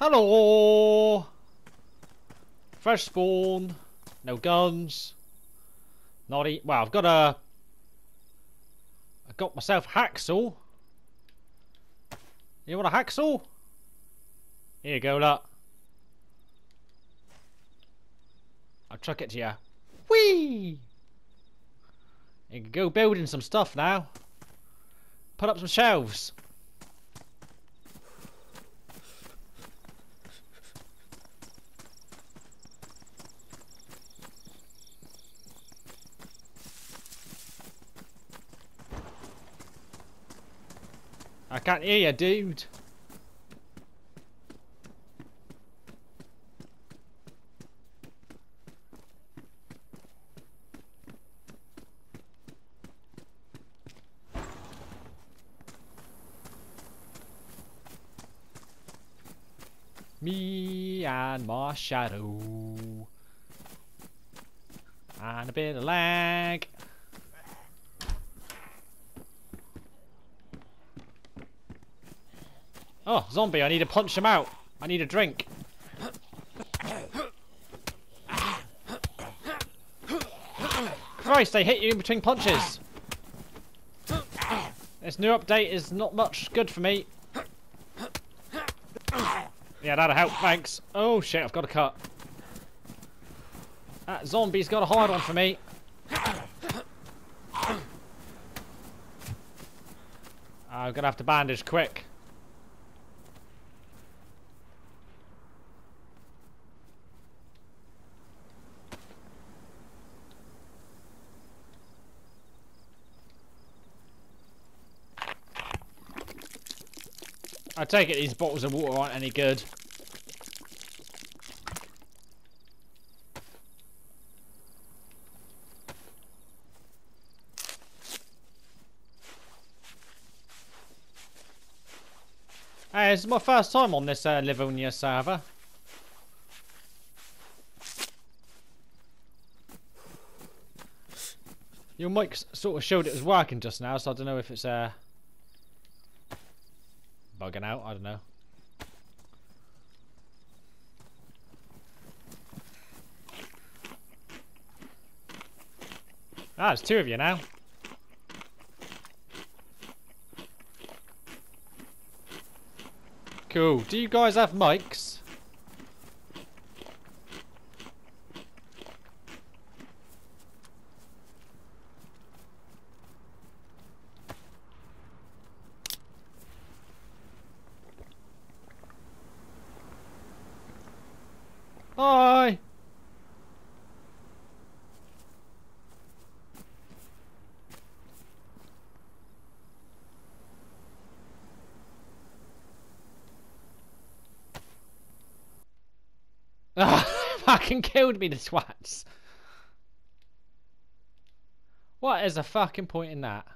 Hello! Fresh spawn. No guns. Not e well, I've got a... I got myself a hacksaw. You want a hacksaw? Here you go, look. I'll chuck it to you. Whee! You can go building some stuff now. Put up some shelves. I can't hear you, dude. Me and my shadow. And a bit of lag. Oh, zombie, I need to punch him out. I need a drink. Christ, they hit you in between punches. This new update is not much good for me. Yeah, that'll help, thanks. Oh shit, I've got a cut. That zombie's got a hard one for me. I'm gonna have to bandage quick. I take it these bottles of water aren't any good. Hey, this is my first time on this uh, Livonia server. Your mic sort of showed it was working just now, so I don't know if it's uh, bugging out. I don't know. Ah, there's two of you now. Cool. Do you guys have mics? Hi. Ah, fucking killed me, the twats. What is the fucking point in that?